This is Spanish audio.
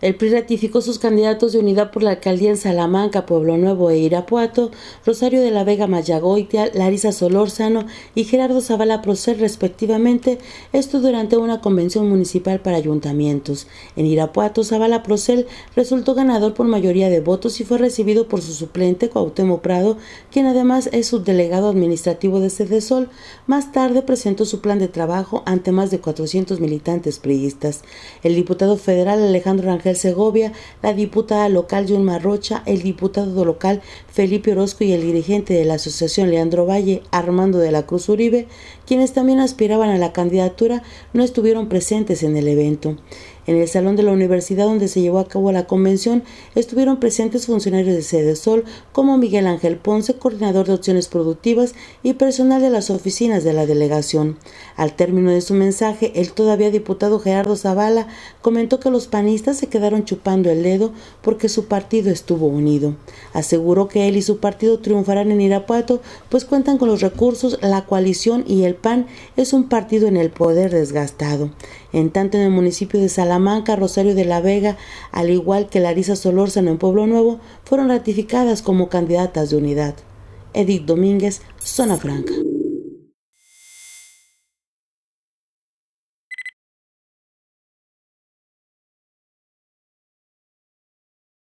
El PRI ratificó sus candidatos de unidad por la alcaldía en Salamanca, Pueblo Nuevo e Irapuato, Rosario de la Vega Mayagoitia, Larisa Solórzano y Gerardo Zavala Procer, respectivamente, esto durante una convención municipal para ayuntamientos. En Irapuato, Zavala Procel resultó ganador por mayoría de votos y fue recibido por su suplente Cuauhtémoc Prado, quien además es subdelegado administrativo de Cedesol. Más tarde presentó su plan de trabajo ante más de 400 militantes priistas. El diputado federal Alejandro Rangel Segovia, la diputada local Yulma Rocha, el diputado local Felipe Orozco y el dirigente de la asociación Leandro Valle, Armando de la Cruz Uribe, quienes también aspiraban a la candidatura, no estuvieron presentes en el evento. En el salón de la universidad donde se llevó a cabo la convención estuvieron presentes funcionarios de Sede Sol como Miguel Ángel Ponce, coordinador de opciones productivas y personal de las oficinas de la delegación. Al término de su mensaje, el todavía diputado Gerardo Zavala comentó que los panistas se quedaron chupando el dedo porque su partido estuvo unido. Aseguró que él y su partido triunfarán en Irapuato, pues cuentan con los recursos, la coalición y el PAN es un partido en el poder desgastado. En tanto en el municipio de Salamanca, Salamanca, Rosario de la Vega, al igual que Larisa Solórzano en Pueblo Nuevo, fueron ratificadas como candidatas de unidad. Edith Domínguez, Zona Franca.